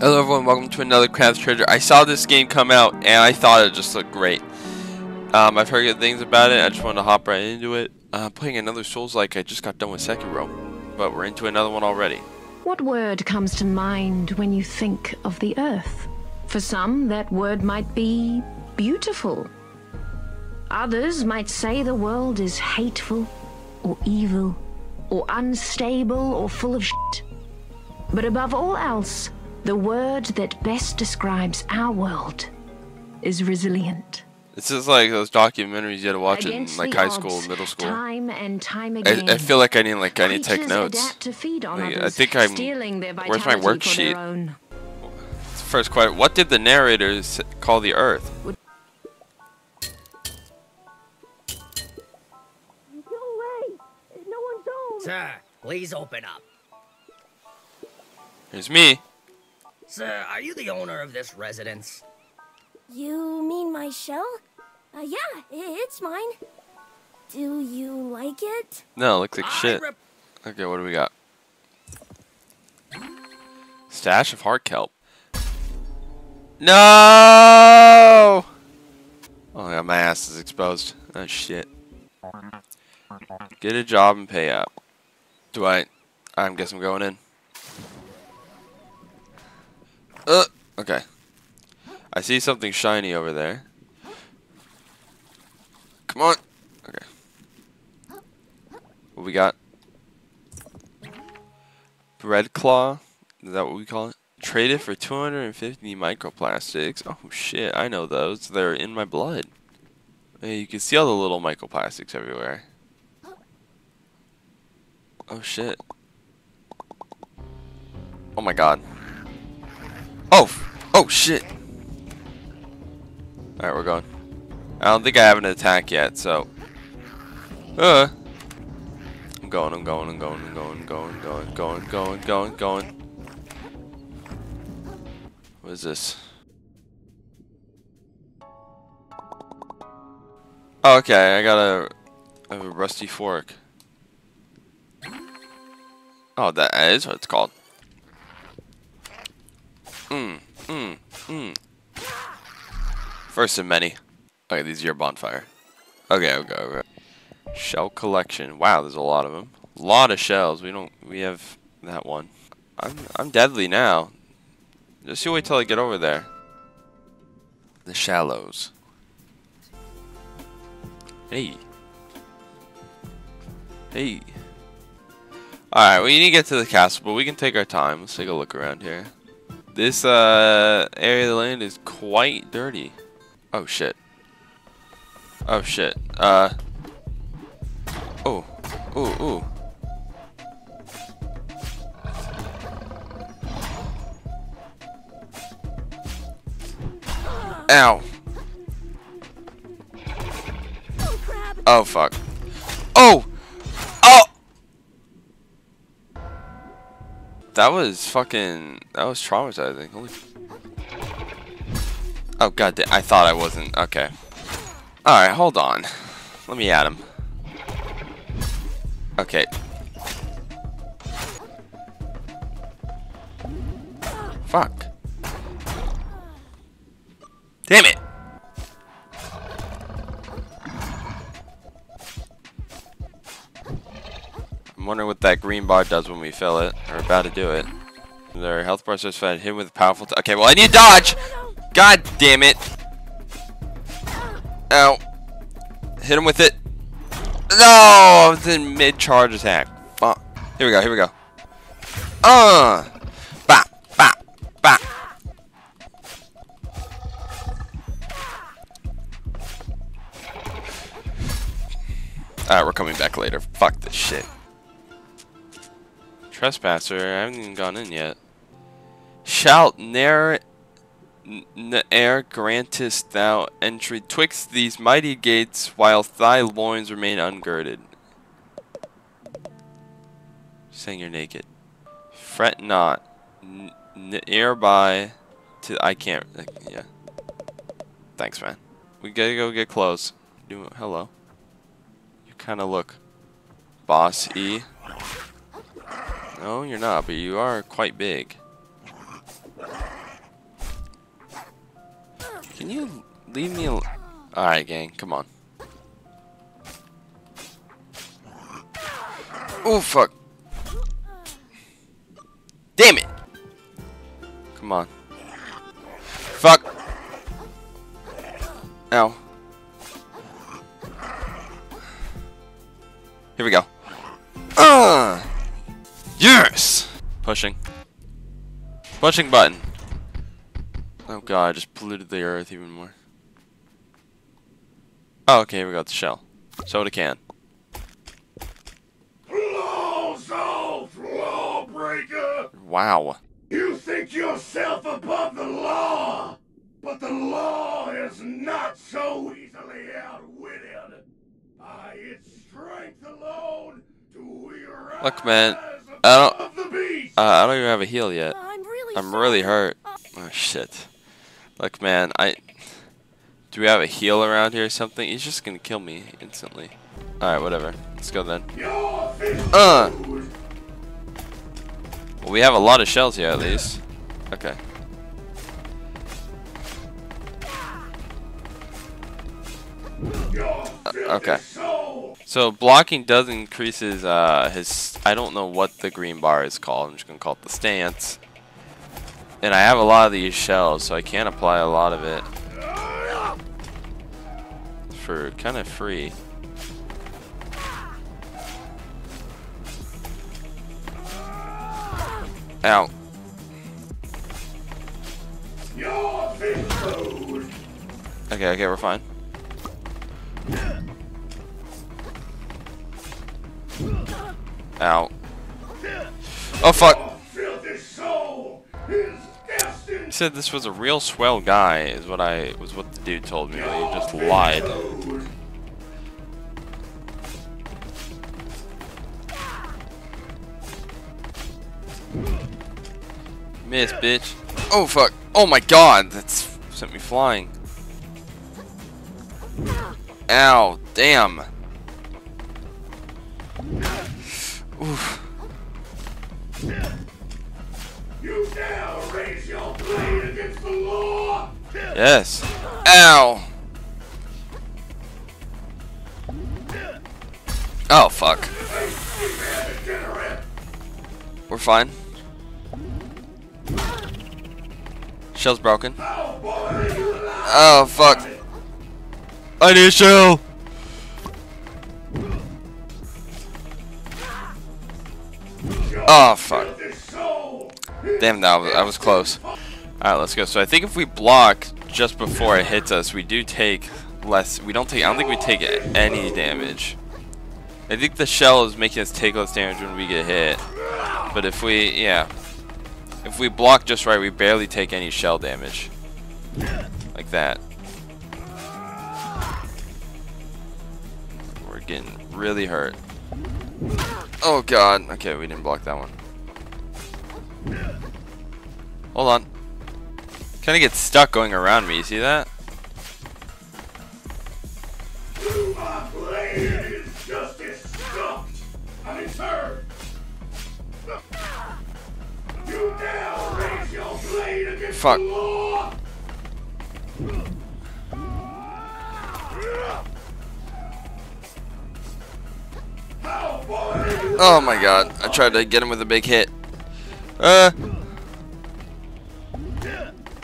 Hello everyone, welcome to another Crab's Treasure. I saw this game come out and I thought it just looked great. Um, I've heard good things about it, I just wanted to hop right into it. Uh, playing another Souls like I just got done with Sekiro, but we're into another one already. What word comes to mind when you think of the earth? For some, that word might be beautiful. Others might say the world is hateful, or evil, or unstable, or full of shit. But above all else, the word that best describes our world is resilient. This is like those documentaries you had to watch in like the high odds, school, middle school. Time and time I, again. I feel like I need like I need to take creatures notes. adapt to feed on Like, I others, think I'm- stealing their where's my vitality for their worksheet? own. First question: What did the narrators call the Earth? Sir, please open up. Here's me. Sir, are you the owner of this residence? You mean my shell? Uh, yeah, it's mine. Do you like it? No, it looks like I shit. Okay, what do we got? Stash of heart kelp. No! Oh my god, my ass is exposed. Oh shit. Get a job and pay up. Do I? I guess I'm going in. Uh, okay. I see something shiny over there. Come on. Okay. What we got? Bread claw? Is that what we call it? Trade it for 250 microplastics. Oh shit, I know those. They're in my blood. Hey, you can see all the little microplastics everywhere. Oh shit. Oh my god. Oh! Oh shit! Alright, we're going. I don't think I have an attack yet, so. Uh. I'm going, I'm going, I'm going, I'm going, going, going, going, going, going, going. What is this? Oh, okay, I got a, a rusty fork. Oh, that is what it's called. First of many. Okay, these are your bonfire. Okay, okay, okay. Shell collection. Wow, there's a lot of them. A lot of shells. We don't. We have that one. I'm. I'm deadly now. Just you wait till I get over there. The shallows. Hey. Hey. Alright, we need to get to the castle, but we can take our time. Let's take a look around here. This uh, area of the land is quite dirty. Oh shit. Oh shit. Uh. Oh. Ooh, ooh. Ow. Oh! Fuck. Oh! Oh! That was fucking. That was traumatizing. Holy. Oh god, I thought I wasn't. Okay. Alright, hold on. Let me add him. Okay. Fuck. Damn it! I'm wondering what that green bar does when we fill it. Or about to do it. Their health bar starts fed. Hit with a powerful. Okay, well I need to dodge. God damn it! Ow! Hit him with it. No, I was in mid charge attack. Fuck. Here we go. Here we go. Uh. Bop. Bop. Bop. Alright, we're coming back later. Fuck this shit. Trespasser, I haven't even gone in yet. Shalt ne'er ne'er grantest thou entry twixt these mighty gates while thy loins remain ungirded. Saying you're naked. Fret not. Nearby to I can't yeah. Thanks man. We gotta go get clothes. Do hello. You kinda look boss E. No, you're not, but you are quite big. Can you leave me al- Alright, gang, come on. Oh, fuck. Damn it! Come on. Fuck! Ow. Here we go. Uh, yes! Pushing. Pushing button. Oh god, I just polluted the earth even more. Oh, okay, we got the shell. Soda can. Laws off, lawbreaker! Wow. You think yourself above the law, but the law is not so easily outwitted. By its strength alone do we rise Look, man, I don't- above the beast. Uh, I don't even have a heal yet. I'm really I'm really hurt. Oh shit. Look, man, I. Do we have a heal around here or something? He's just gonna kill me instantly. Alright, whatever. Let's go then. Uh. Well, we have a lot of shells here at least. Okay. Your okay. So blocking does increases uh, his. I don't know what the green bar is called. I'm just gonna call it the stance. And I have a lot of these shells, so I can apply a lot of it for kind of free. Ow. Okay, okay, we're fine. Ow. Oh fuck! Said this was a real swell guy, is what I was what the dude told me. He just lied. Miss, bitch. Oh fuck! Oh my god! That's sent me flying. Ow! Damn! Oof. You dare raise your blade against the law? Yes. Ow! Oh fuck. We're fine. Shell's broken. Oh boy, you lie! Oh fuck. I need a shell. Damn, that was, I was close. Alright, let's go. So I think if we block just before it hits us, we do take less. We don't take. I don't think we take any damage. I think the shell is making us take less damage when we get hit. But if we, yeah, if we block just right, we barely take any shell damage. Like that. We're getting really hurt. Oh god. Okay, we didn't block that one. Hold on. Kind of get stuck going around me. You see that? Fuck. Oh my god. I tried to get him with a big hit. Uh.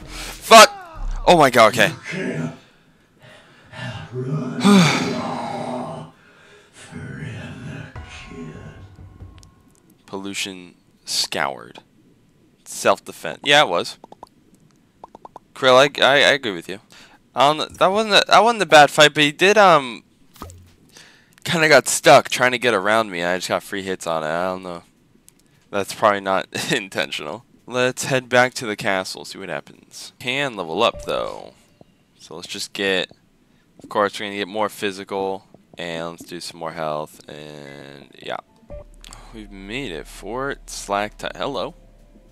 Fuck. Oh my god, okay. Pollution scoured. Self-defense. Yeah, it was. Kril, I, I, I agree with you. Um, that wasn't a, that wasn't a bad fight, but he did um kind of got stuck trying to get around me. I just got free hits on it. I don't know. That's probably not intentional. Let's head back to the castle, see what happens. Can level up though. So let's just get of course we're gonna get more physical and let's do some more health and yeah. We've made it. Fort Slack Ti- Hello.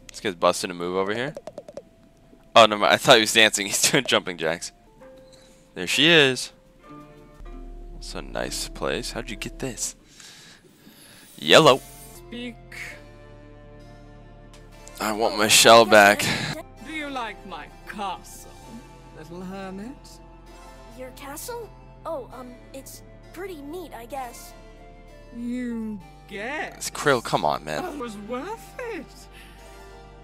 This guy's busting a move over here. Oh no, I thought he was dancing. He's doing jumping jacks. There she is. It's a nice place. How'd you get this? Yellow. Speak. I want my shell back. Do you like my castle? little hermit? Your castle? Oh, um, it's pretty neat, I guess. You guess. It's Kril, come on, man. That was worth it.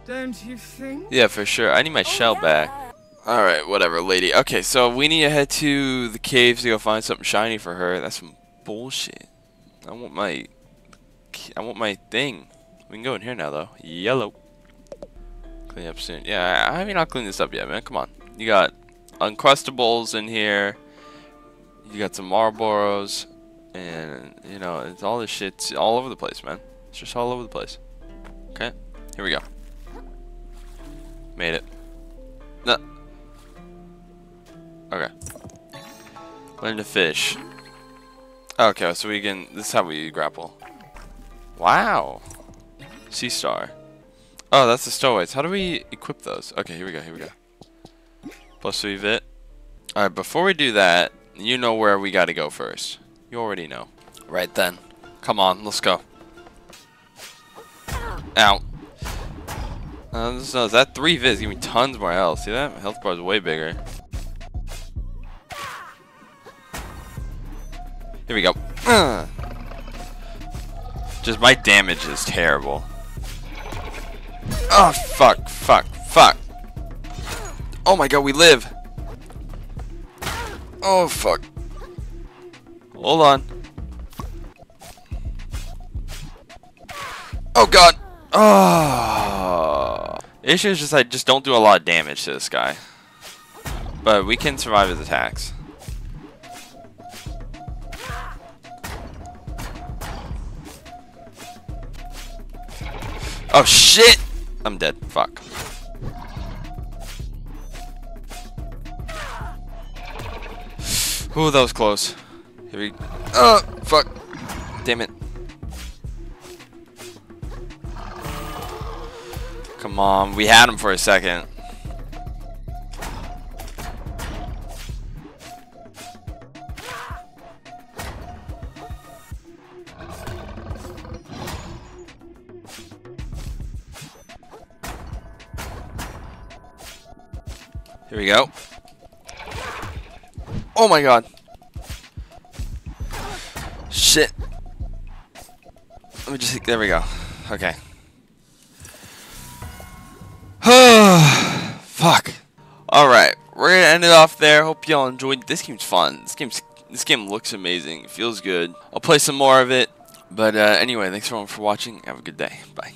Don't you think? Yeah, for sure. I need my Oh, shell yeah, back. Alright, whatever, lady. Okay, so we need to head to the caves to go find something shiny for her. That's some bullshit. I want my... I want my thing. We can go in here now, though. Yellow. Clean up soon. Yeah, I mean, I'll this up yet, man. Come on. You got Uncrustables in here. You got some Marlboros. And, you know, it's all this shit's all over the place, man. It's just all over the place. Okay, here we go. Made it. No. Okay. Learn to fish. Okay, so we can. This is how we grapple. Wow. Sea star. Oh, that's the stowaways. How do we equip those? Okay, here we go. Here we go. Plus three vit. All right, before we do that, you know where we got to go first. You already know. Right then. Come on, let's go. Ow. Uh, this- no, is that three vids? Give me tons more health. See that? Health bar is way bigger. Here we go. Uh. Just my damage is terrible. Oh, fuck, fuck, fuck. Oh my god, we live. Oh, fuck. Hold on. Oh god. Oh. Issue is just I just don't do a lot of damage to this guy. But we can survive his attacks. Oh shit! I'm dead. Fuck. Ooh, that was close. Here we. Oh, fuck. Damn it. Come on, we had him for a second. We go. Oh my god. Shit. Let me just. There we go. Okay. Fuck. Alright, we're gonna end it off there. Hope y'all enjoyed. This game's fun. This game's this game looks amazing. Feels good. I'll play some more of it. But uh, anyway, thanks everyone for watching. Have a good day. Bye.